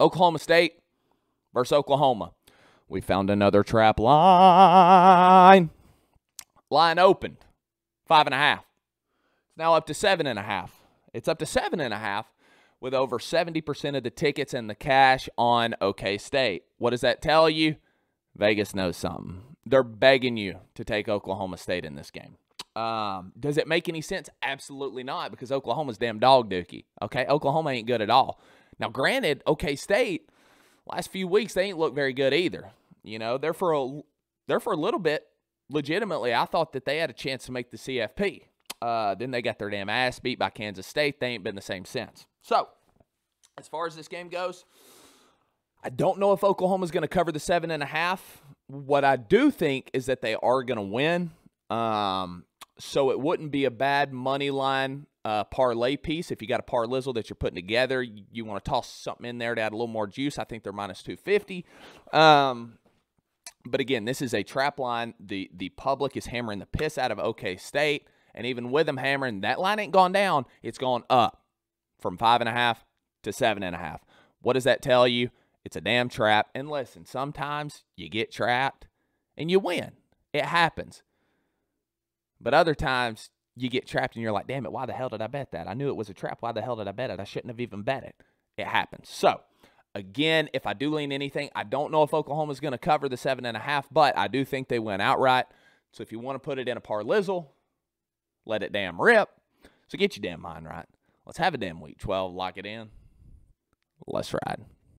Oklahoma State versus Oklahoma. We found another trap line. Line opened five and a half. It's now up to seven and a half. It's up to seven and a half with over 70% of the tickets and the cash on OK State. What does that tell you? Vegas knows something. They're begging you to take Oklahoma State in this game. Um, does it make any sense? Absolutely not, because Oklahoma's damn dog dookie. Okay, Oklahoma ain't good at all. Now, granted, OK State last few weeks they ain't looked very good either. You know, they're for a they're for a little bit. Legitimately, I thought that they had a chance to make the CFP. Uh, then they got their damn ass beat by Kansas State. They ain't been the same since. So, as far as this game goes, I don't know if Oklahoma's going to cover the seven and a half. What I do think is that they are going to win. Um, so it wouldn't be a bad money line uh, parlay piece. If you got a parlizzle that you're putting together, you, you want to toss something in there to add a little more juice. I think they're minus 250. Um, but again, this is a trap line. The the public is hammering the piss out of OK State, and even with them hammering, that line ain't gone down. It's gone up from five and a half to seven and a half. What does that tell you? It's a damn trap. And listen, sometimes you get trapped and you win. It happens. But other times you get trapped and you're like, damn it, why the hell did I bet that? I knew it was a trap. Why the hell did I bet it? I shouldn't have even bet it. It happens. So, again, if I do lean anything, I don't know if Oklahoma's going to cover the seven and a half, but I do think they win outright. So, if you want to put it in a parlizzle, let it damn rip. So, get your damn mind right. Let's have a damn week 12, lock it in. Let's ride.